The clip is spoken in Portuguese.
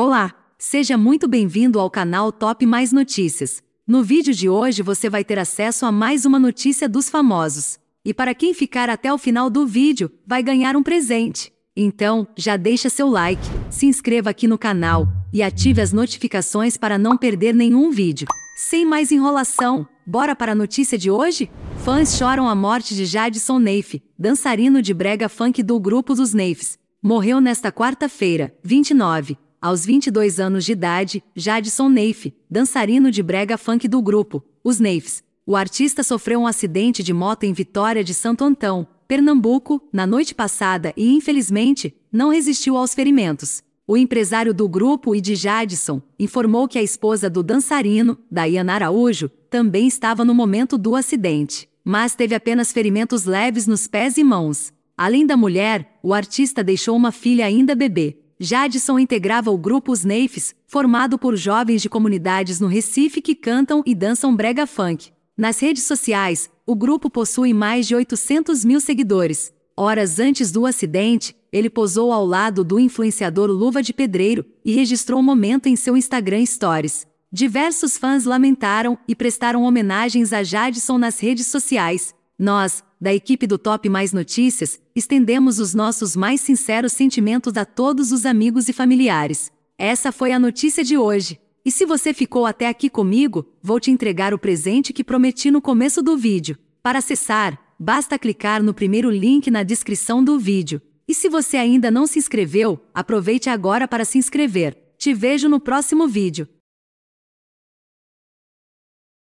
Olá, seja muito bem-vindo ao canal Top Mais Notícias. No vídeo de hoje você vai ter acesso a mais uma notícia dos famosos. E para quem ficar até o final do vídeo, vai ganhar um presente. Então, já deixa seu like, se inscreva aqui no canal e ative as notificações para não perder nenhum vídeo. Sem mais enrolação, bora para a notícia de hoje? Fãs choram a morte de Jadson Neif, dançarino de brega funk do grupo dos Neifs. Morreu nesta quarta-feira, 29, aos 22 anos de idade, Jadson Neif, dançarino de brega funk do grupo, os Neifs. O artista sofreu um acidente de moto em Vitória de Santo Antão, Pernambuco, na noite passada e, infelizmente, não resistiu aos ferimentos. O empresário do grupo e de Jadson informou que a esposa do dançarino, Dayana Araújo, também estava no momento do acidente, mas teve apenas ferimentos leves nos pés e mãos. Além da mulher, o artista deixou uma filha ainda bebê. Jadson integrava o grupo Os Neifes, formado por jovens de comunidades no Recife que cantam e dançam brega funk. Nas redes sociais, o grupo possui mais de 800 mil seguidores. Horas antes do acidente, ele posou ao lado do influenciador Luva de Pedreiro e registrou o momento em seu Instagram Stories. Diversos fãs lamentaram e prestaram homenagens a Jadson nas redes sociais. Nós, da equipe do Top Mais Notícias, estendemos os nossos mais sinceros sentimentos a todos os amigos e familiares. Essa foi a notícia de hoje. E se você ficou até aqui comigo, vou te entregar o presente que prometi no começo do vídeo. Para acessar, basta clicar no primeiro link na descrição do vídeo. E se você ainda não se inscreveu, aproveite agora para se inscrever. Te vejo no próximo vídeo.